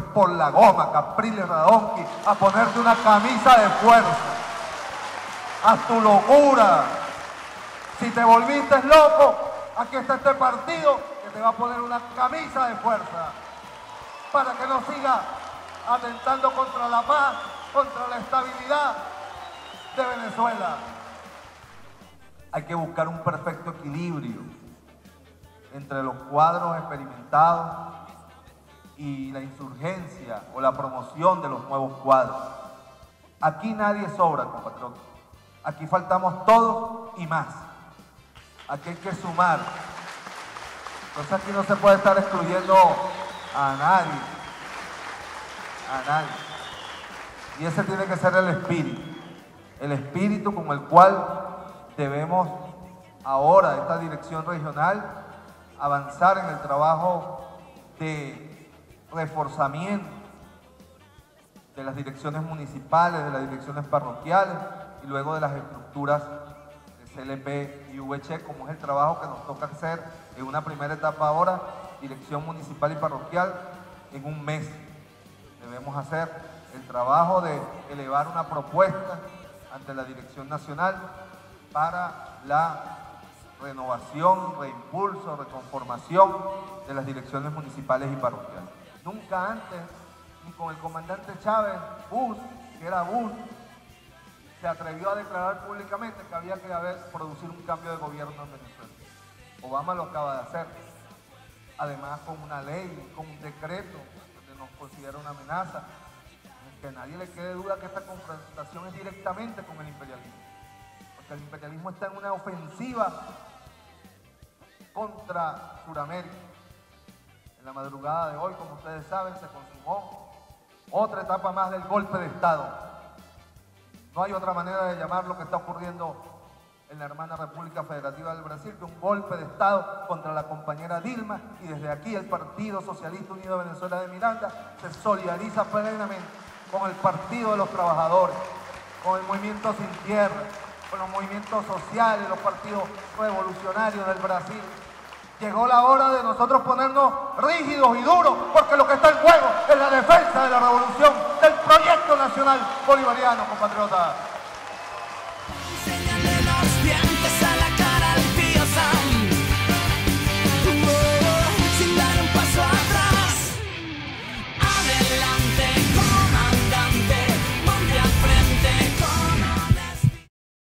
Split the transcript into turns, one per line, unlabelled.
por la goma, Capriles Radonqui, a ponerte una camisa de fuerza. A tu locura. Si te volviste loco, aquí está este partido que te va a poner una camisa de fuerza para que no siga atentando contra la paz, contra la estabilidad de Venezuela. Hay que buscar un perfecto equilibrio entre los cuadros experimentados y la insurgencia o la promoción de los nuevos cuadros. Aquí nadie sobra, compatriotas. Aquí faltamos todos y más. Aquí hay que sumar. Entonces aquí no se puede estar excluyendo a nadie. A nadie. Y ese tiene que ser el espíritu. El espíritu con el cual debemos ahora, esta dirección regional, avanzar en el trabajo de reforzamiento de las direcciones municipales, de las direcciones parroquiales y luego de las estructuras de CLP y VC, como es el trabajo que nos toca hacer en una primera etapa ahora, dirección municipal y parroquial, en un mes. Debemos hacer el trabajo de elevar una propuesta ante la dirección nacional para la renovación, reimpulso, reconformación de las direcciones municipales y parroquiales. Nunca antes, ni con el comandante Chávez, Bush, que era Bush, se atrevió a declarar públicamente que había que haber, producir un cambio de gobierno en Venezuela. Obama lo acaba de hacer. Además, con una ley, con un decreto, donde nos considera una amenaza. Que nadie le quede duda que esta confrontación es directamente con el imperialismo. Porque el imperialismo está en una ofensiva contra Sudamérica. En la madrugada de hoy, como ustedes saben, se consumó otra etapa más del golpe de Estado. No hay otra manera de llamar lo que está ocurriendo en la hermana República Federativa del Brasil que un golpe de Estado contra la compañera Dilma y desde aquí el Partido Socialista Unido de Venezuela de Miranda se solidariza plenamente con el Partido de los Trabajadores, con el Movimiento Sin Tierra, con los movimientos sociales, los partidos revolucionarios del Brasil. Llegó la hora de nosotros ponernos rígidos y duros, porque lo que está en juego es la defensa de la revolución, del proyecto nacional bolivariano, compatriotas.